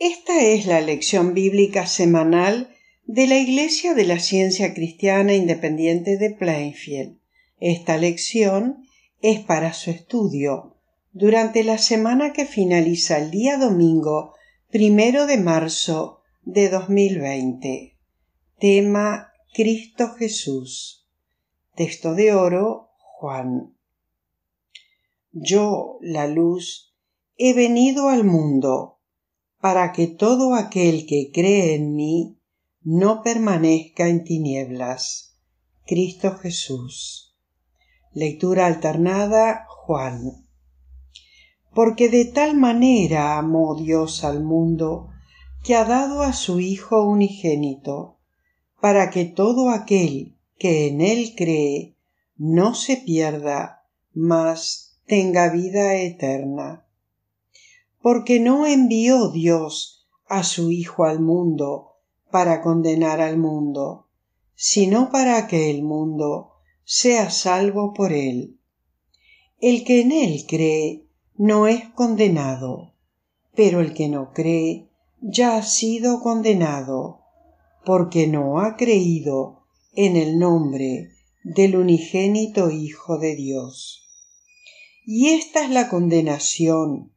Esta es la lección bíblica semanal de la Iglesia de la Ciencia Cristiana Independiente de Plainfield. Esta lección es para su estudio durante la semana que finaliza el día domingo primero de marzo de 2020. Tema Cristo Jesús. Texto de oro Juan. Yo, la luz, he venido al mundo para que todo aquel que cree en mí no permanezca en tinieblas. Cristo Jesús. Lectura alternada Juan. Porque de tal manera amó Dios al mundo que ha dado a su Hijo unigénito, para que todo aquel que en él cree no se pierda, mas tenga vida eterna porque no envió Dios a su Hijo al mundo para condenar al mundo, sino para que el mundo sea salvo por él. El que en él cree no es condenado, pero el que no cree ya ha sido condenado, porque no ha creído en el nombre del unigénito Hijo de Dios. Y esta es la condenación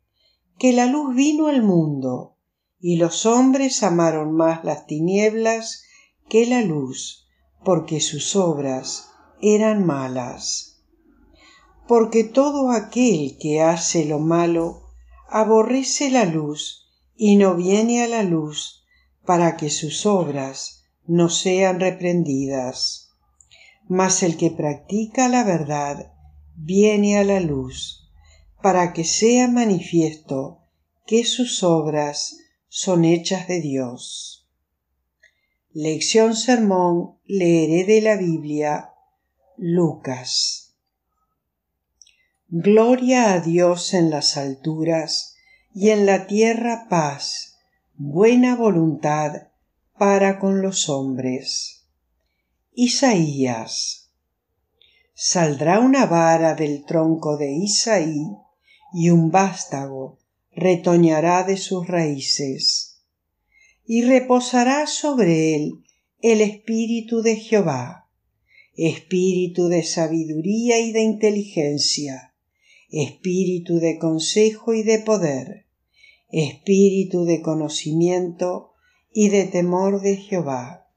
que la luz vino al mundo, y los hombres amaron más las tinieblas que la luz, porque sus obras eran malas. Porque todo aquel que hace lo malo aborrece la luz y no viene a la luz para que sus obras no sean reprendidas. Mas el que practica la verdad viene a la luz para que sea manifiesto que sus obras son hechas de Dios. Lección Sermón leeré de la Biblia Lucas. Gloria a Dios en las alturas y en la tierra paz, buena voluntad para con los hombres. Isaías. Saldrá una vara del tronco de Isaí y un vástago retoñará de sus raíces. Y reposará sobre él el espíritu de Jehová, espíritu de sabiduría y de inteligencia, espíritu de consejo y de poder, espíritu de conocimiento y de temor de Jehová.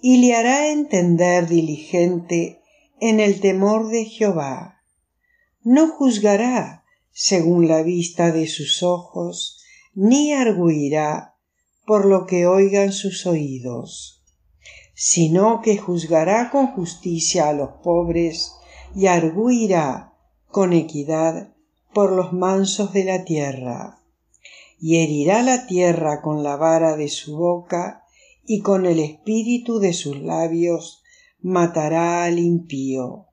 Y le hará entender diligente en el temor de Jehová. No juzgará según la vista de sus ojos, ni arguirá por lo que oigan sus oídos, sino que juzgará con justicia a los pobres y arguirá con equidad por los mansos de la tierra, y herirá la tierra con la vara de su boca, y con el espíritu de sus labios matará al impío.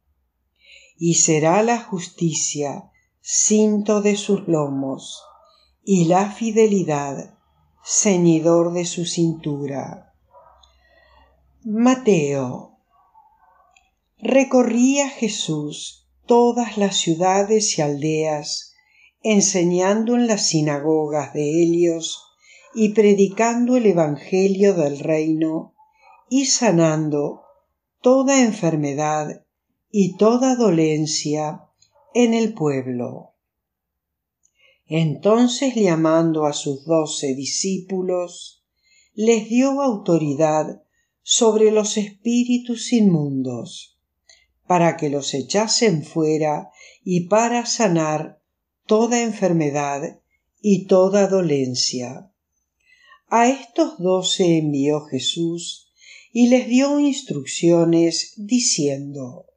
Y será la justicia cinto de sus lomos, y la fidelidad, ceñidor de su cintura. Mateo. Recorría Jesús todas las ciudades y aldeas, enseñando en las sinagogas de Helios y predicando el Evangelio del reino y sanando toda enfermedad y toda dolencia en el pueblo. Entonces llamando a sus doce discípulos, les dio autoridad sobre los espíritus inmundos, para que los echasen fuera y para sanar toda enfermedad y toda dolencia. A estos doce envió Jesús y les dio instrucciones diciendo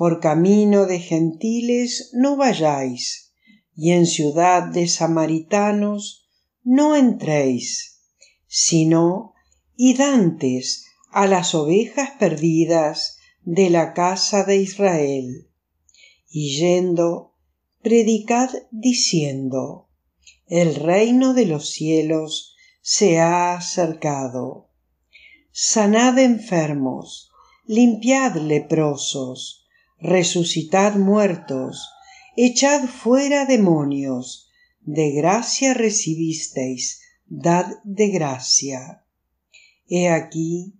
por camino de gentiles no vayáis, y en ciudad de samaritanos no entréis, sino id antes a las ovejas perdidas de la casa de Israel. Y yendo, predicad diciendo, el reino de los cielos se ha acercado. Sanad enfermos, limpiad leprosos, resucitad muertos, echad fuera demonios, de gracia recibisteis, dad de gracia. He aquí,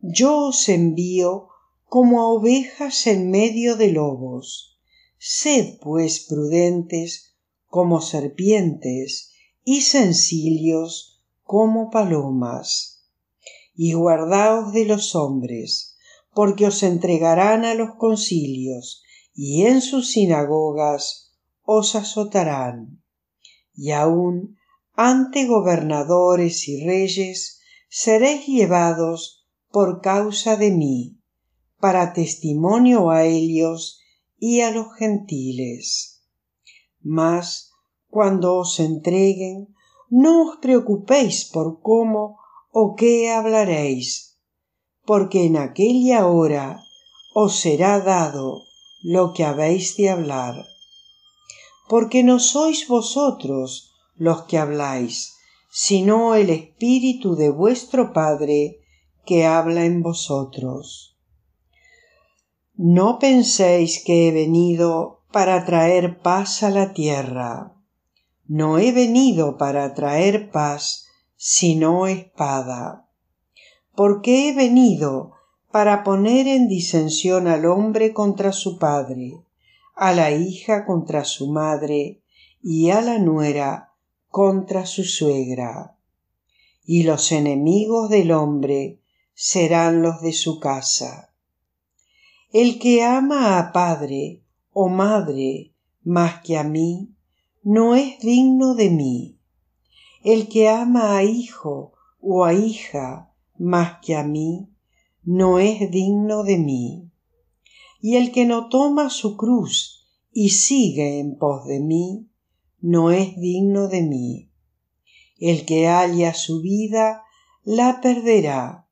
yo os envío como a ovejas en medio de lobos. Sed pues prudentes como serpientes y sencillos como palomas. Y guardaos de los hombres, porque os entregarán a los concilios, y en sus sinagogas os azotarán. Y aun ante gobernadores y reyes seréis llevados por causa de mí, para testimonio a ellos y a los gentiles. Mas cuando os entreguen, no os preocupéis por cómo o qué hablaréis, porque en aquella hora os será dado lo que habéis de hablar. Porque no sois vosotros los que habláis, sino el Espíritu de vuestro Padre que habla en vosotros. No penséis que he venido para traer paz a la tierra. No he venido para traer paz, sino espada. Porque he venido para poner en disensión al hombre contra su padre, a la hija contra su madre y a la nuera contra su suegra. Y los enemigos del hombre serán los de su casa. El que ama a padre o madre más que a mí, no es digno de mí. El que ama a hijo o a hija más que a mí, no es digno de mí. Y el que no toma su cruz y sigue en pos de mí, no es digno de mí. El que halla su vida, la perderá,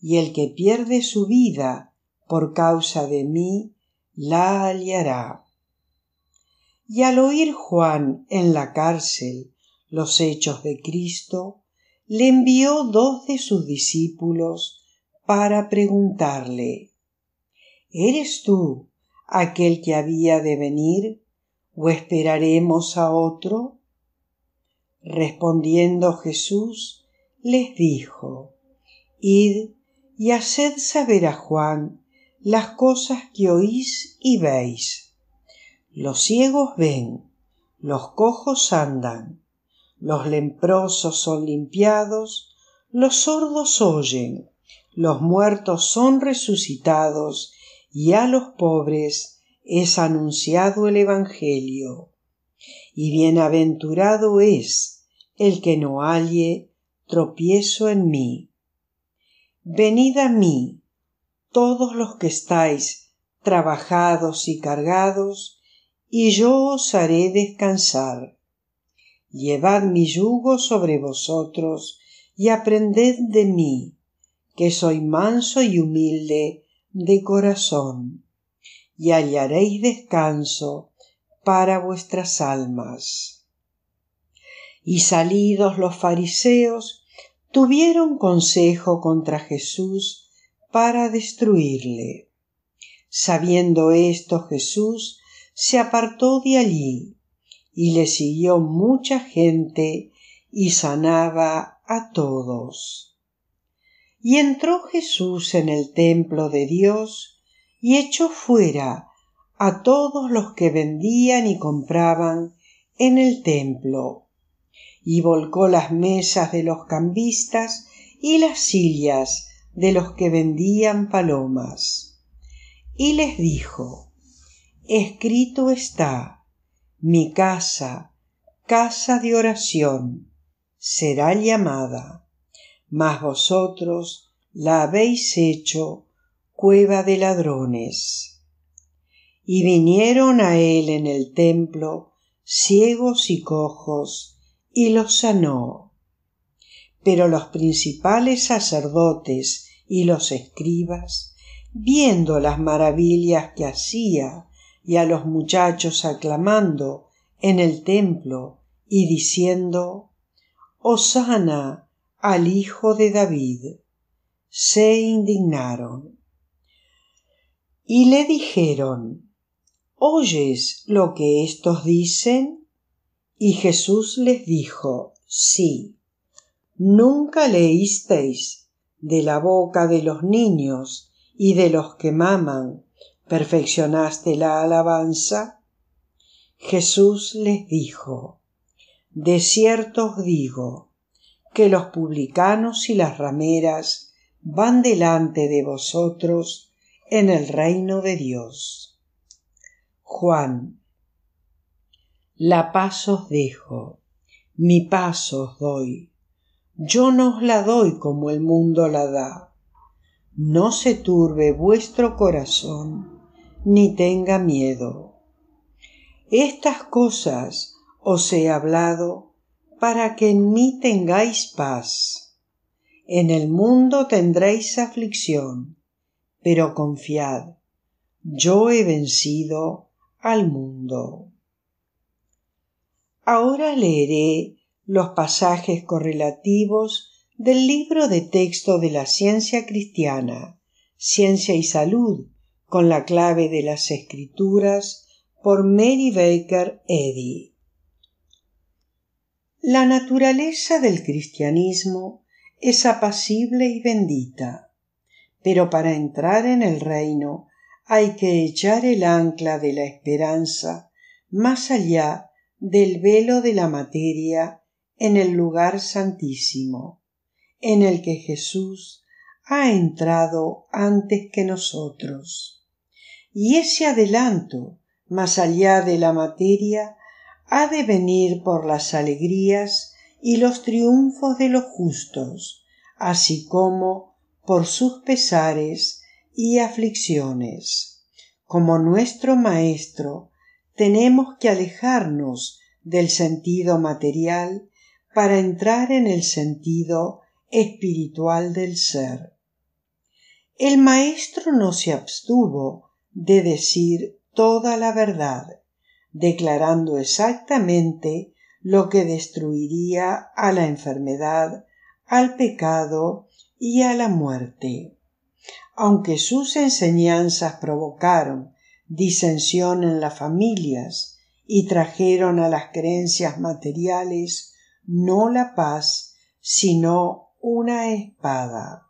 y el que pierde su vida por causa de mí, la hallará. Y al oír Juan en la cárcel los hechos de Cristo, le envió dos de sus discípulos para preguntarle, ¿Eres tú aquel que había de venir o esperaremos a otro? Respondiendo Jesús, les dijo, Id y haced saber a Juan las cosas que oís y veis. Los ciegos ven, los cojos andan, los leprosos son limpiados, los sordos oyen, los muertos son resucitados, y a los pobres es anunciado el Evangelio. Y bienaventurado es el que no halle tropiezo en mí. Venid a mí, todos los que estáis trabajados y cargados, y yo os haré descansar. Llevad mi yugo sobre vosotros y aprended de mí, que soy manso y humilde de corazón, y hallaréis descanso para vuestras almas. Y salidos los fariseos, tuvieron consejo contra Jesús para destruirle. Sabiendo esto Jesús se apartó de allí y le siguió mucha gente y sanaba a todos. Y entró Jesús en el templo de Dios y echó fuera a todos los que vendían y compraban en el templo, y volcó las mesas de los cambistas y las sillas de los que vendían palomas. Y les dijo, Escrito está, mi casa, casa de oración, será llamada, mas vosotros la habéis hecho cueva de ladrones. Y vinieron a él en el templo ciegos y cojos, y los sanó. Pero los principales sacerdotes y los escribas, viendo las maravillas que hacía y a los muchachos aclamando en el templo y diciendo Hosana al Hijo de David, se indignaron. Y le dijeron ¿Oyes lo que éstos dicen? Y Jesús les dijo, sí, ¿nunca leísteis de la boca de los niños y de los que maman, perfeccionaste la alabanza? Jesús les dijo, de cierto os digo, que los publicanos y las rameras van delante de vosotros en el reino de Dios. Juan la paz os dejo, mi paz os doy. Yo no os la doy como el mundo la da. No se turbe vuestro corazón, ni tenga miedo. Estas cosas os he hablado para que en mí tengáis paz. En el mundo tendréis aflicción, pero confiad, yo he vencido al mundo. Ahora leeré los pasajes correlativos del libro de texto de la ciencia cristiana, Ciencia y Salud, con la clave de las escrituras, por Mary Baker Eddy. La naturaleza del cristianismo es apacible y bendita, pero para entrar en el reino hay que echar el ancla de la esperanza más allá del velo de la materia en el lugar santísimo, en el que Jesús ha entrado antes que nosotros. Y ese adelanto, más allá de la materia, ha de venir por las alegrías y los triunfos de los justos, así como por sus pesares y aflicciones. Como nuestro Maestro tenemos que alejarnos del sentido material para entrar en el sentido espiritual del ser. El maestro no se abstuvo de decir toda la verdad, declarando exactamente lo que destruiría a la enfermedad, al pecado y a la muerte. Aunque sus enseñanzas provocaron disensión en las familias y trajeron a las creencias materiales no la paz, sino una espada.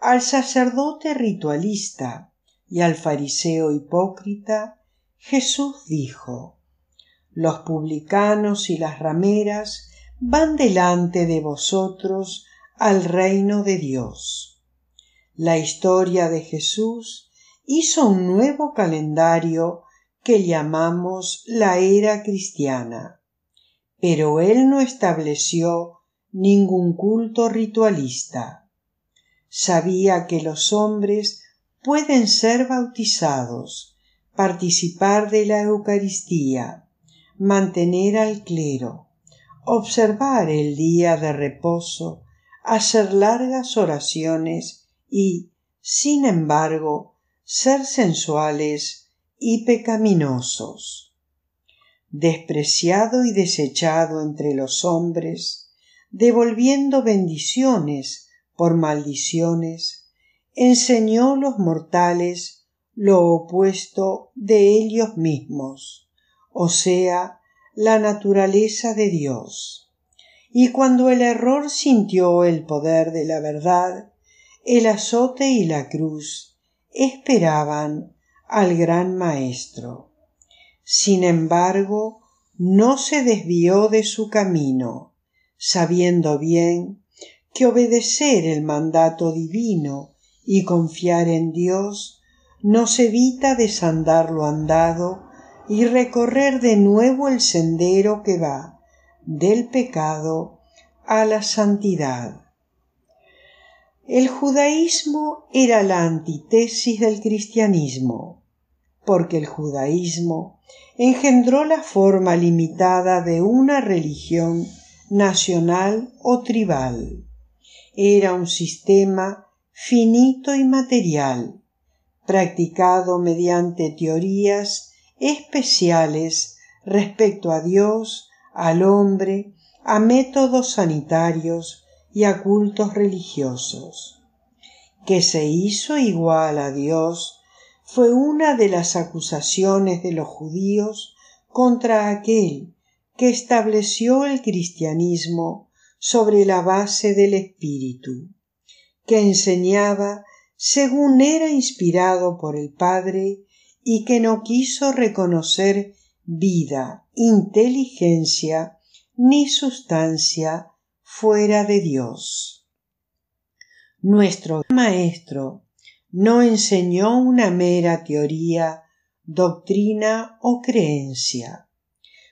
Al sacerdote ritualista y al fariseo hipócrita, Jesús dijo, Los publicanos y las rameras van delante de vosotros al reino de Dios. La historia de Jesús hizo un nuevo calendario que llamamos la era cristiana. Pero él no estableció ningún culto ritualista. Sabía que los hombres pueden ser bautizados, participar de la Eucaristía, mantener al clero, observar el día de reposo, hacer largas oraciones y, sin embargo, ser sensuales y pecaminosos. Despreciado y desechado entre los hombres, devolviendo bendiciones por maldiciones, enseñó los mortales lo opuesto de ellos mismos, o sea, la naturaleza de Dios. Y cuando el error sintió el poder de la verdad, el azote y la cruz esperaban al gran maestro. Sin embargo, no se desvió de su camino, sabiendo bien que obedecer el mandato divino y confiar en Dios nos evita desandar lo andado y recorrer de nuevo el sendero que va del pecado a la santidad. El judaísmo era la antítesis del cristianismo, porque el judaísmo engendró la forma limitada de una religión nacional o tribal. Era un sistema finito y material, practicado mediante teorías especiales respecto a Dios, al hombre, a métodos sanitarios, y a cultos religiosos. Que se hizo igual a Dios fue una de las acusaciones de los judíos contra aquel que estableció el cristianismo sobre la base del espíritu, que enseñaba según era inspirado por el Padre y que no quiso reconocer vida, inteligencia ni sustancia fuera de Dios. Nuestro maestro no enseñó una mera teoría, doctrina o creencia.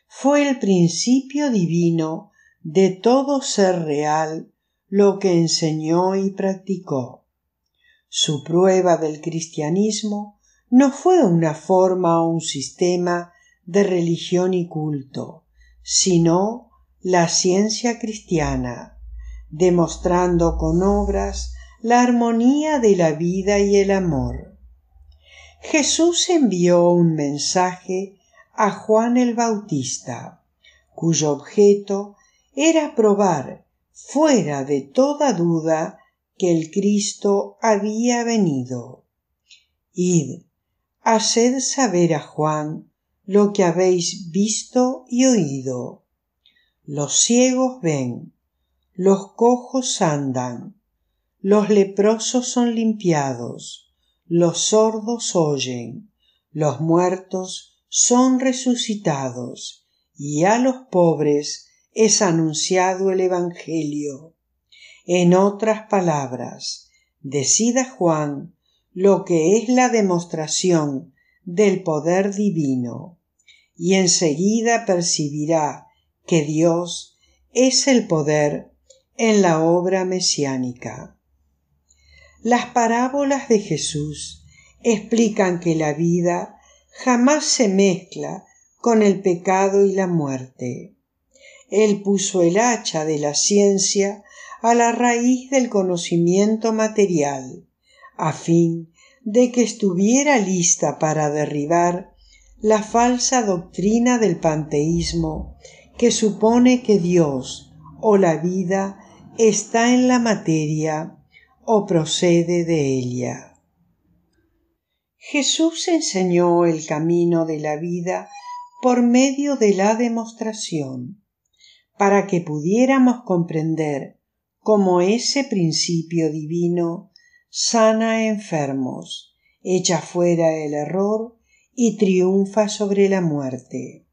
Fue el principio divino de todo ser real lo que enseñó y practicó. Su prueba del cristianismo no fue una forma o un sistema de religión y culto, sino la ciencia cristiana, demostrando con obras la armonía de la vida y el amor. Jesús envió un mensaje a Juan el Bautista, cuyo objeto era probar fuera de toda duda que el Cristo había venido. Id, haced saber a Juan lo que habéis visto y oído. Los ciegos ven, los cojos andan, los leprosos son limpiados, los sordos oyen, los muertos son resucitados, y a los pobres es anunciado el Evangelio. En otras palabras, decida Juan lo que es la demostración del poder divino, y enseguida percibirá que Dios es el poder en la obra mesiánica. Las parábolas de Jesús explican que la vida jamás se mezcla con el pecado y la muerte. Él puso el hacha de la ciencia a la raíz del conocimiento material, a fin de que estuviera lista para derribar la falsa doctrina del panteísmo que supone que Dios o la vida está en la materia o procede de ella. Jesús enseñó el camino de la vida por medio de la demostración, para que pudiéramos comprender cómo ese principio divino sana enfermos, echa fuera el error y triunfa sobre la muerte.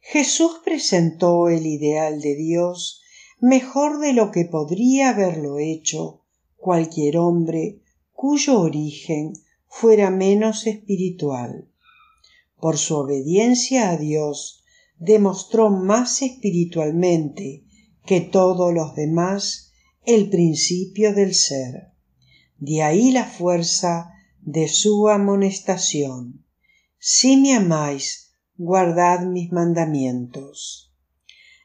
Jesús presentó el ideal de Dios mejor de lo que podría haberlo hecho cualquier hombre cuyo origen fuera menos espiritual. Por su obediencia a Dios demostró más espiritualmente que todos los demás el principio del ser. De ahí la fuerza de su amonestación. Si me amáis, guardad mis mandamientos.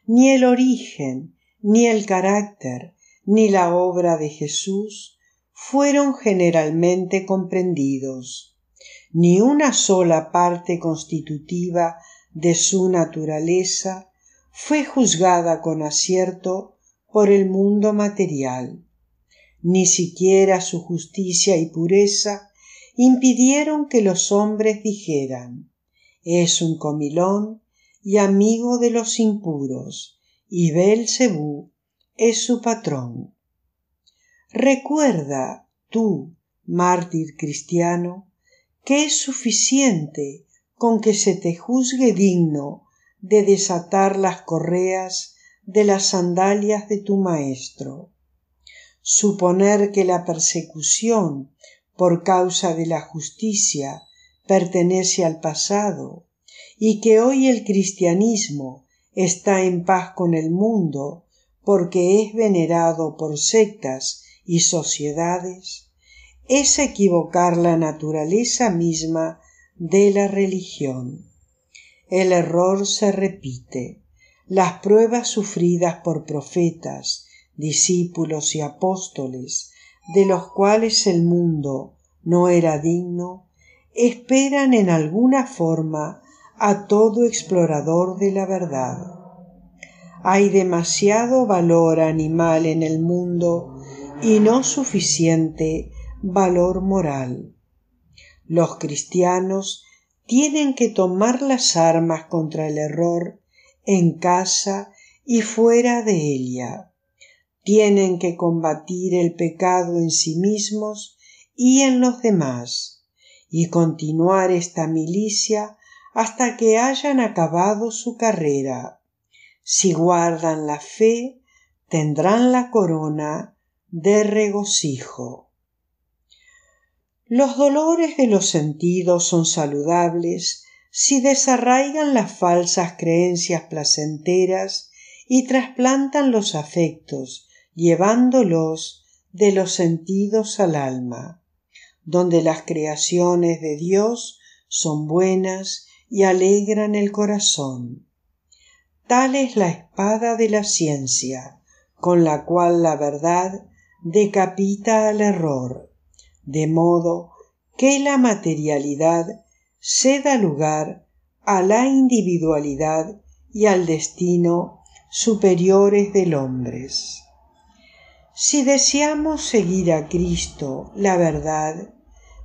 Ni el origen, ni el carácter, ni la obra de Jesús fueron generalmente comprendidos, ni una sola parte constitutiva de su naturaleza fue juzgada con acierto por el mundo material, ni siquiera su justicia y pureza impidieron que los hombres dijeran es un comilón y amigo de los impuros, y Belcebú es su patrón. Recuerda, tú, mártir cristiano, que es suficiente con que se te juzgue digno de desatar las correas de las sandalias de tu maestro. Suponer que la persecución por causa de la justicia pertenece al pasado y que hoy el cristianismo está en paz con el mundo porque es venerado por sectas y sociedades, es equivocar la naturaleza misma de la religión. El error se repite. Las pruebas sufridas por profetas, discípulos y apóstoles, de los cuales el mundo no era digno, esperan en alguna forma a todo explorador de la verdad. Hay demasiado valor animal en el mundo y no suficiente valor moral. Los cristianos tienen que tomar las armas contra el error en casa y fuera de ella. Tienen que combatir el pecado en sí mismos y en los demás, y continuar esta milicia hasta que hayan acabado su carrera. Si guardan la fe, tendrán la corona de regocijo. Los dolores de los sentidos son saludables si desarraigan las falsas creencias placenteras y trasplantan los afectos, llevándolos de los sentidos al alma, donde las creaciones de Dios son buenas y alegran el corazón. Tal es la espada de la ciencia, con la cual la verdad decapita al error, de modo que la materialidad se da lugar a la individualidad y al destino superiores del hombre. Si deseamos seguir a Cristo, la verdad,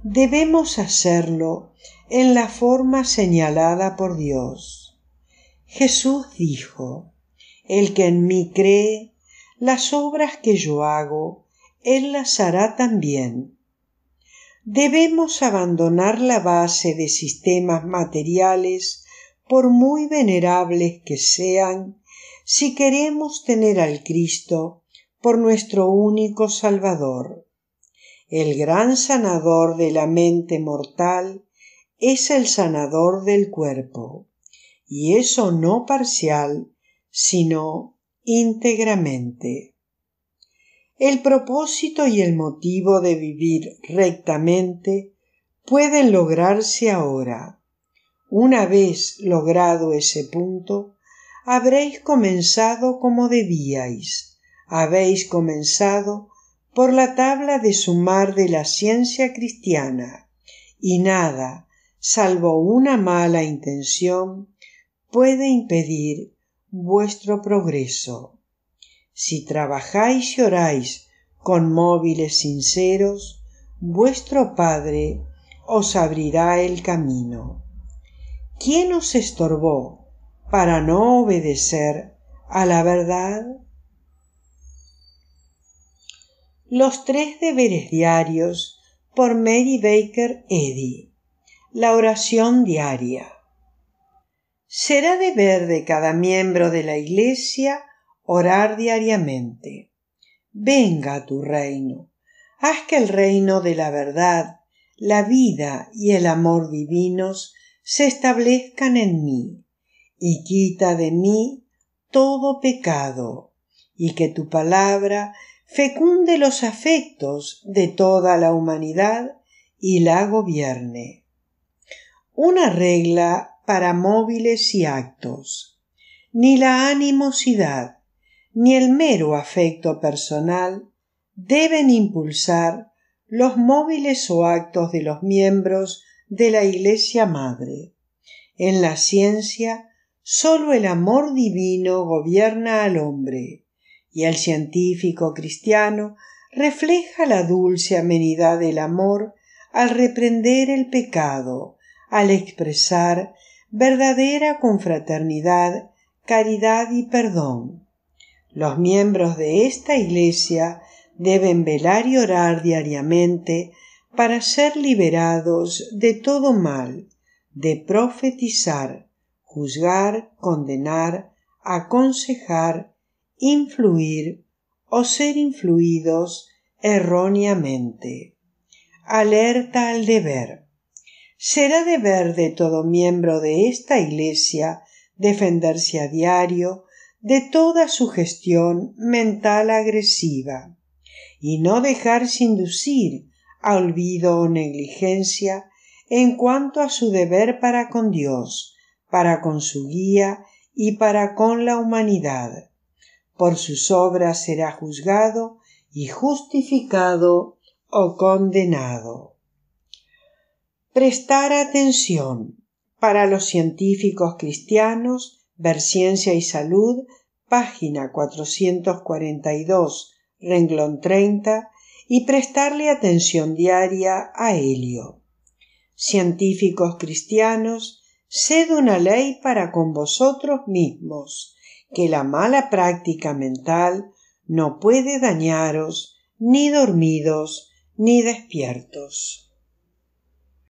debemos hacerlo en la forma señalada por Dios. Jesús dijo, El que en mí cree, las obras que yo hago, él las hará también debemos abandonar la base de sistemas materiales por muy venerables que sean si queremos tener al Cristo por nuestro único Salvador. El gran sanador de la mente mortal es el sanador del cuerpo, y eso no parcial, sino íntegramente. El propósito y el motivo de vivir rectamente pueden lograrse ahora. Una vez logrado ese punto, habréis comenzado como debíais. Habéis comenzado por la tabla de sumar de la ciencia cristiana, y nada, salvo una mala intención, puede impedir vuestro progreso. Si trabajáis y oráis con móviles sinceros, vuestro Padre os abrirá el camino. ¿Quién os estorbó para no obedecer a la verdad? Los tres deberes diarios por Mary Baker Eddy. La oración diaria. Será deber de cada miembro de la Iglesia orar diariamente. Venga tu reino. Haz que el reino de la verdad, la vida y el amor divinos se establezcan en mí, y quita de mí todo pecado, y que tu palabra fecunde los afectos de toda la humanidad y la gobierne. Una regla para móviles y actos. Ni la animosidad, ni el mero afecto personal deben impulsar los móviles o actos de los miembros de la Iglesia Madre. En la ciencia, sólo el amor divino gobierna al hombre, y el científico cristiano refleja la dulce amenidad del amor al reprender el pecado, al expresar verdadera confraternidad, caridad y perdón. Los miembros de esta Iglesia deben velar y orar diariamente para ser liberados de todo mal, de profetizar, juzgar, condenar, aconsejar, influir o ser influidos erróneamente. Alerta al deber. Será deber de todo miembro de esta Iglesia defenderse a diario de toda sugestión mental agresiva y no dejarse inducir a olvido o negligencia en cuanto a su deber para con Dios, para con su guía y para con la humanidad. Por sus obras será juzgado y justificado o condenado. Prestar atención. Para los científicos cristianos Ver Ciencia y Salud, página 442, renglón 30, y prestarle atención diaria a Helio. Científicos cristianos, sed una ley para con vosotros mismos, que la mala práctica mental no puede dañaros ni dormidos ni despiertos.